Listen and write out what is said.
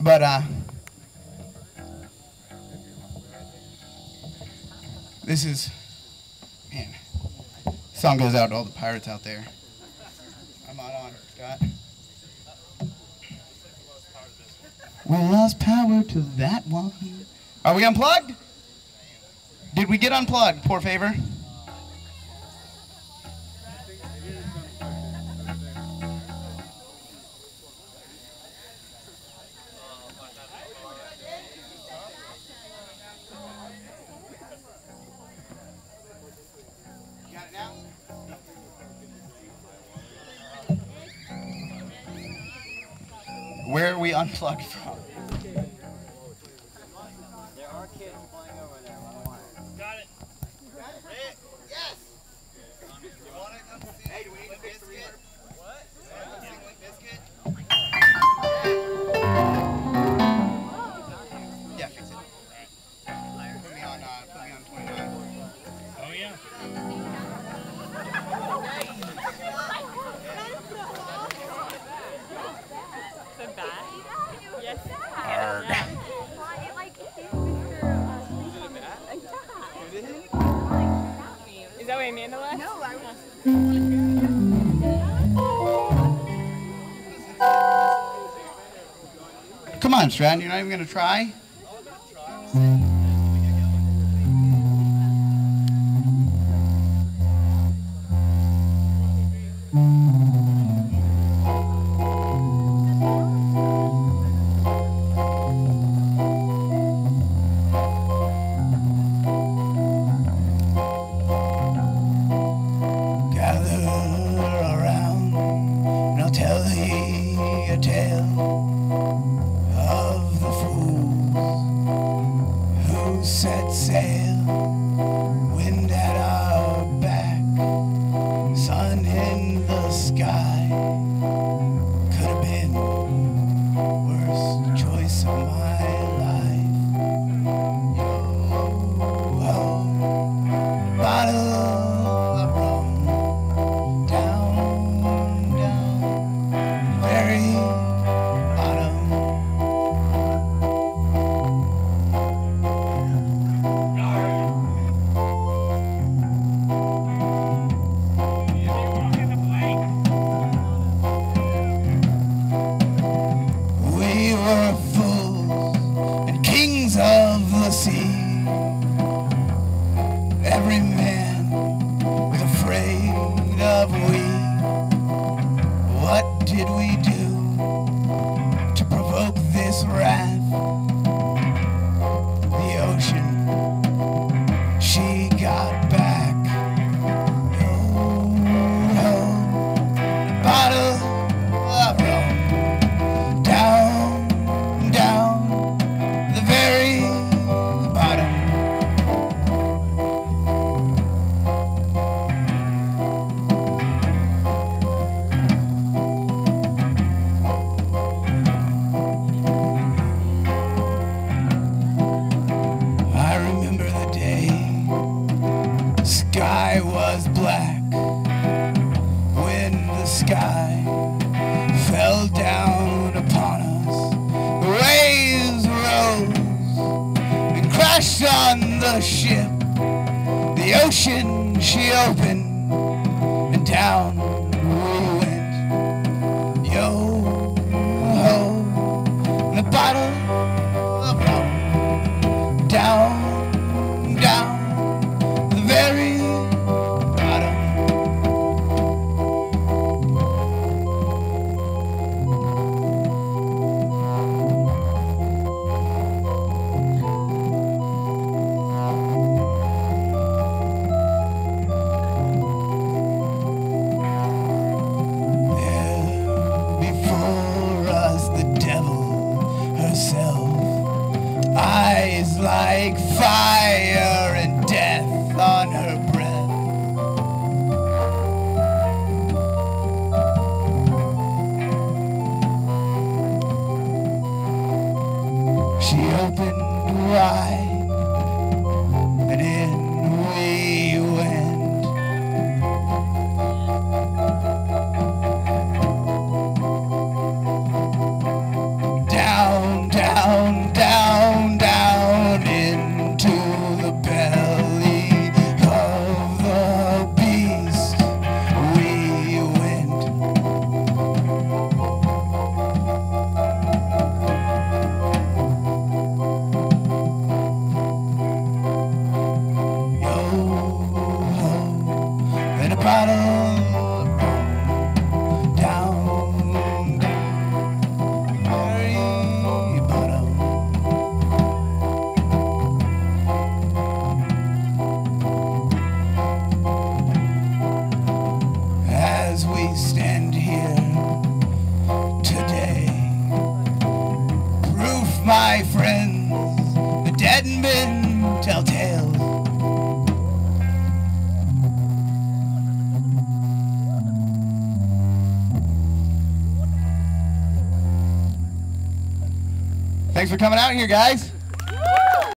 But uh, this is man. Song goes out to all the pirates out there. I'm not on, Scott. We lost power to that one. Are we unplugged? Did we get unplugged? Poor favor. Where are we unplugged from? Is that Amanda left? No, I Come on, Stratton, you're not even gonna try? Set sail. Wind at our back, sun in the sky. Could have been worst choice of my Every man was afraid of we. What did we do to provoke this wrath? Sky was black when the sky fell down upon us. The waves rose and crashed on the ship. The ocean she opened and down eyes like fire and death on her breath. She opened wide, stand here today. Proof, my friends, the dead men tell tales. Thanks for coming out here, guys.